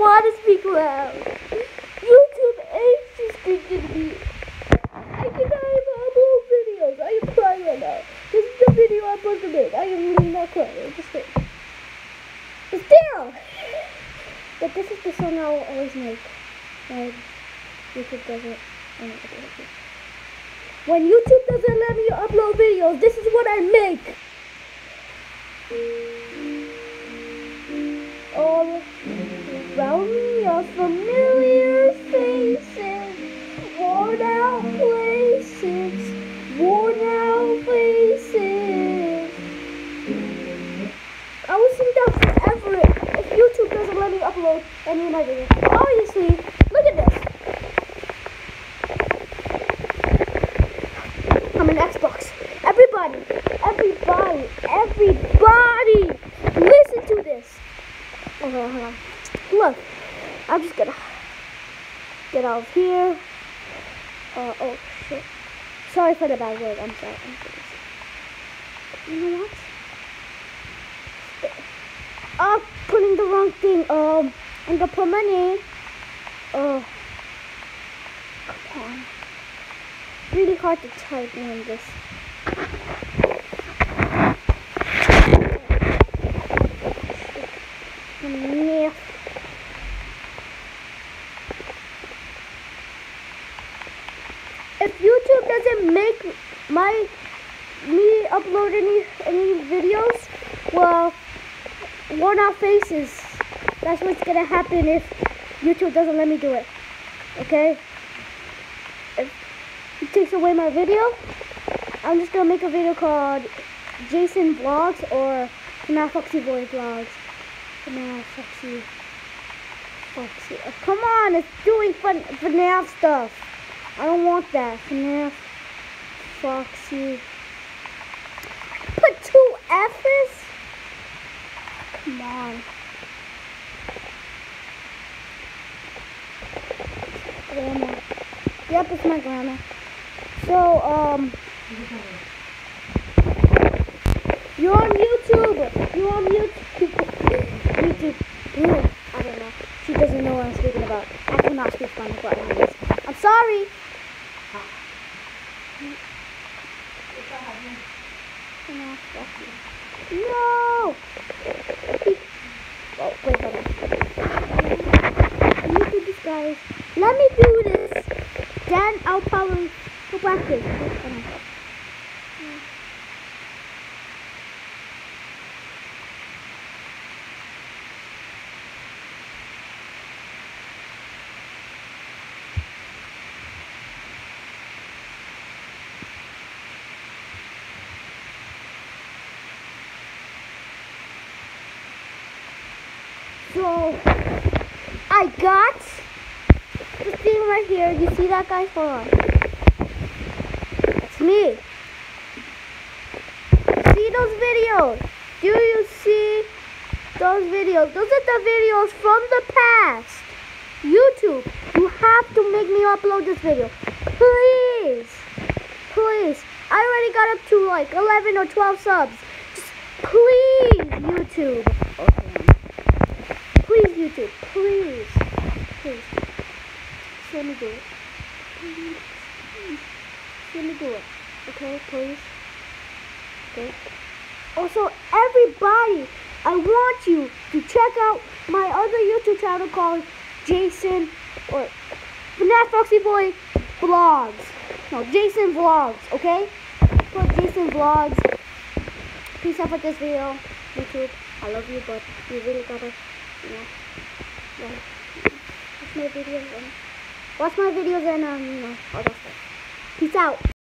want to speak loud. YouTube ain't just speaking to me. I cannot even upload videos. I am crying right now. This is the video I'm supposed to make. I am really not crying. Just wait. But still! But this is the song I'll always make. When YouTube doesn't. When YouTube doesn't let me upload videos, this is what I make. Me are familiar faces, worn out places, worn out faces. I will sing that forever if YouTube doesn't let me upload any of my videos. Obviously, look at this. I'm an Xbox. Everybody, everybody, everybody, listen to this. Okay, hold on. Look, I'm just gonna get out of here. Uh, oh shit. Sorry for the bad word. I'm sorry. I'm sorry. You know what? Oh, putting the wrong thing. Um, I'm gonna put name. Oh, come on. Really hard to type in this. Yeah. If YouTube doesn't make my me upload any any videos, well, worn out faces. That's what's gonna happen if YouTube doesn't let me do it. Okay? If it takes away my video, I'm just gonna make a video called Jason Vlogs or FNAF Foxy Boy Vlogs. FNAF Foxy. Foxy. Oh, come on, it's doing fun FNAF stuff. I don't want that. FNAF Foxy. Put two F's? Come on. Grandma. Yep, it's my grandma. So, um, you're on YouTube. You're on YouTube. YouTube. I don't know. She doesn't know what I'm speaking about. I cannot speak Spanish. I'm sorry. No. Oh, wait, hold on. Let me do this, guys. Let me do this. Then I'll probably go practice. So, I got this thing right here. You see that, guy? Hold on. It's me. See those videos? Do you see those videos? Those are the videos from the past. YouTube, you have to make me upload this video. Please. Please. I already got up to like 11 or 12 subs. Just please, YouTube. Okay. Please, YouTube. Please. Please. Just let me do it. Please. Please. Let me do it. Okay, please. Okay. Also, everybody, I want you to check out my other YouTube channel called Jason or FNAF Foxy Boy Vlogs. No, Jason Vlogs, okay? Called Jason Vlogs. Peace out with this video, YouTube. I love you, but you really gotta, know, yeah. watch my videos and watch my videos and um, you know, all that stuff. Peace out.